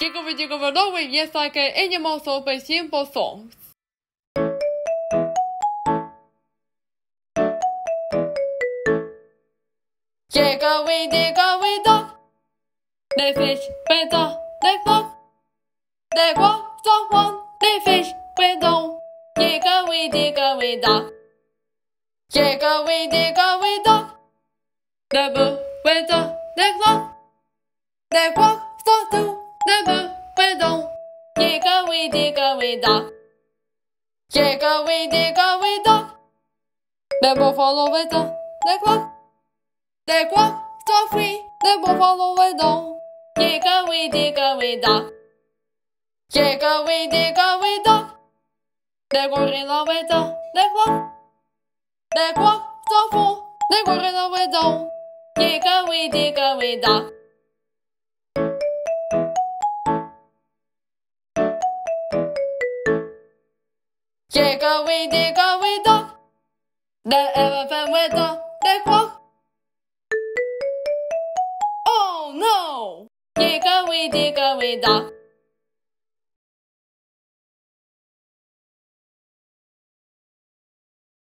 Jiggle jiggle rolling, yes, like an animal Super Simple Songs. Jiggle we diggle we dog. They fish with the they flock. They walk the one, they fish with the Jiggle we diggle we dog. Jiggle we diggle we dog. They move with the they flock. They walk We digga we dog. Digga we digga we dog. Never follow with the the clock. The clock so free. Never follow with the Digga we digga we dog. Digga we digga we dog. The gorilla with the the clock. The clock so full. The gorilla with the Digga we digga we dog. Jiggle we diggle we dog. The elephant with the the quack. Oh no! Jiggle we diggle we dog.